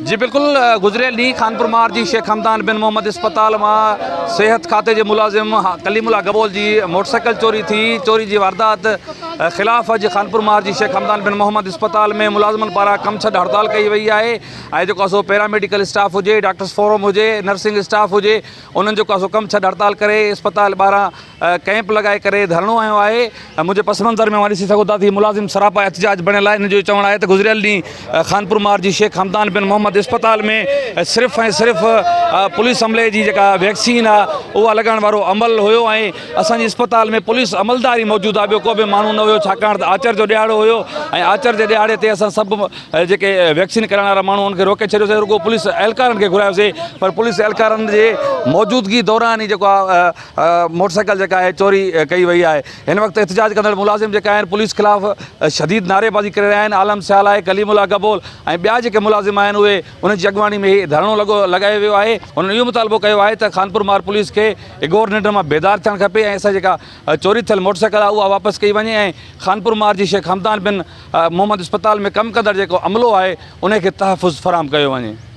جی بالکل گزرے یو خانپور مار جی شیخ ہمدان بن محمد اسپتال ماں، صحت کھاتے جی ملازم ہاں، Kaleemullah Gabol ji motor cycle چوری تھی، چوری جی واردات خلاف اچھے جی خانپور مار جی شیخ حمدان بن محمد اسپتال میں ملازمن پارہ کم چڑتال کئی وی ہے اور جو کو پیرا میڈیکل سٹاف ہو جے ڈاکٹرز فورم ہو جے نرسنگ سٹاف اسٹاف ہوج ان کو سو کم چڈ ہڑتال کرے، اسپتال پارہ کیمپ لگائے کرے دھرنو آیا ہے مجھے پس منظر میں ملازم سراپا احتجاج بڑھیا ہے انجو چون ہے تو گزرل دیں خانپور مار جی شیخ حمدان بن محمد اسپتال میں صرف صرف پولیس عملے جی جکا ویکسین آوا وارو عمل ہو جی اسپتال میں پولیس عملداری موجود ہے کو بھی مانو نہ آچر جو دہاروںچرے اب سب جے ویکسین کرانا مہنگا ان کو روکے چھیا رو پولیس اہلکار گھرایا سے پر پولیس اہلکار کے موجودگی دوران ہی جو موٹر سائکل چوری کی اس وقت احتجاج کرزم جانے پولیس خلاف شدید نارے بازی رہا ہے کلیم اللہ کبول بیا ملازمان وہ ان کی اگوانی میں دھرنو لگو لگا ہوطالبہ کیا ہے تو خانپور مار پولیس کے اگور نڈنڈ میں بیدار تھے کپے چوری تھے موٹر سائکل او واپس کی خانپور مارجی شیخ حمدان بن محمد اسپتال میں کم کا درجے کو عملو آئے، انہیں کے تحفظ فرام فراہم کریں